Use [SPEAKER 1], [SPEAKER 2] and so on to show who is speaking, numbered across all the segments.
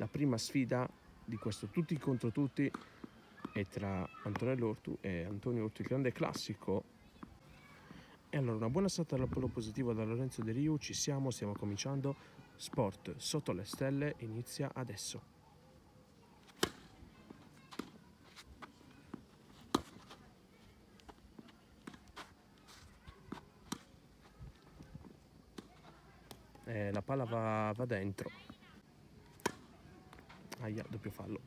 [SPEAKER 1] la prima sfida di questo tutti contro tutti è tra Antonello Ortu e Antonio Ortu, il grande classico. E allora una buona stata all'appello positivo da Lorenzo De Riu, ci siamo, stiamo cominciando. Sport sotto le stelle inizia adesso. Eh, la palla va, va dentro. Aia, doppio fallo.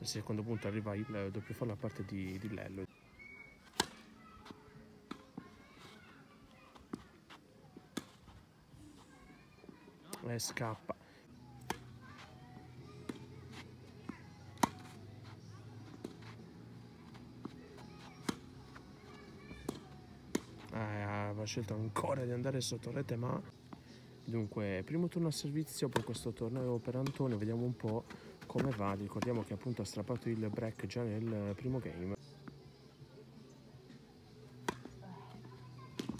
[SPEAKER 1] Al secondo punto arriva il doppio fallo a parte di, di Lello. E scappa. Eh, aveva scelto ancora di andare sotto rete ma dunque primo turno a servizio per questo torneo per Antonio vediamo un po' come va? Ricordiamo che appunto ha strappato il break già nel primo game.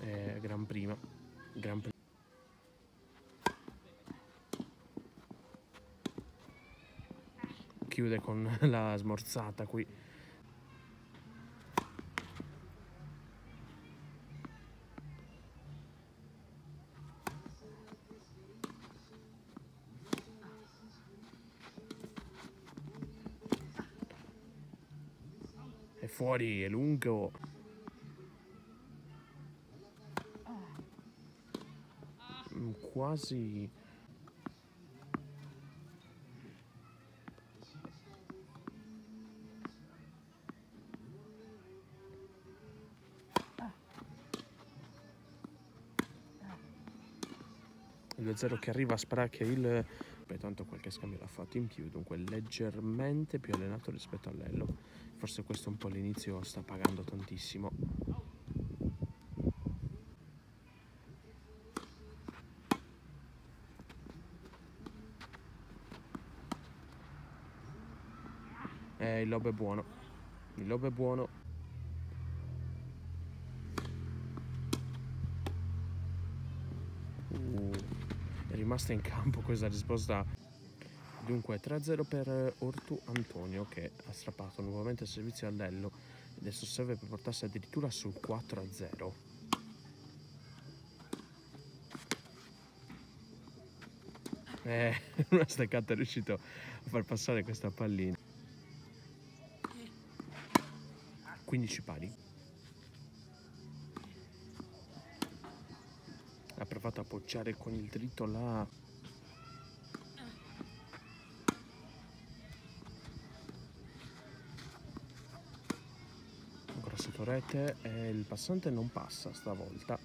[SPEAKER 1] Eh, gran prima. Gran prima chiude con la smorzata qui è fuori, è lungo. Mm, Quasi. Il 2-0 che arriva a spracchia il Beh, tanto qualche scambio l'ha fatto in più, dunque leggermente più allenato rispetto a Lello. Forse questo un po' all'inizio sta pagando tantissimo. Eh, il lobo è buono. Il lobo è buono. È rimasta in campo questa risposta. Dunque 3-0 per Ortu Antonio che ha strappato nuovamente il servizio a Lello. Adesso serve per portarsi addirittura sul 4-0. Eh, una staccata è riuscito a far passare questa pallina. 15 pali. Ha provato a poggiare con il dritto là. Ancora sotto rete e il passante non passa stavolta.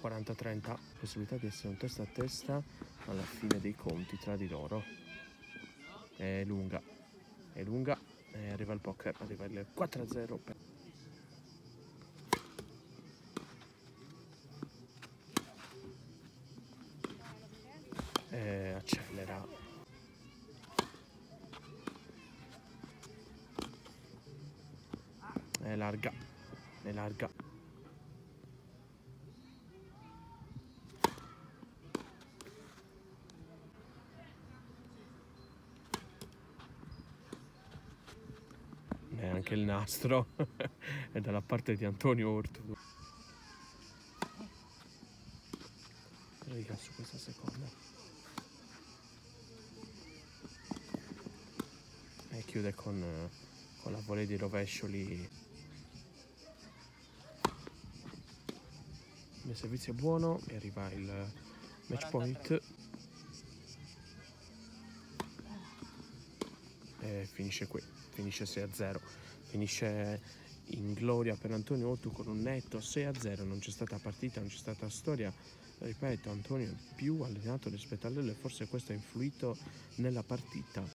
[SPEAKER 1] 40-30, possibilità di essere un testa a testa alla fine dei conti tra di loro. È lunga, è lunga, e arriva il poker, arriva il 4-0 È larga, è larga. E anche il nastro è dalla parte di Antonio Ortu. Riga su questa seconda. E chiude con, con la volée di rovescio lì. Il servizio è buono e arriva il match point. E finisce qui, finisce 6 a 0. Finisce in gloria per Antonio Otto con un netto 6 a 0. Non c'è stata partita, non c'è stata storia. Ripeto, Antonio è più allenato rispetto a Lello e forse questo ha influito nella partita.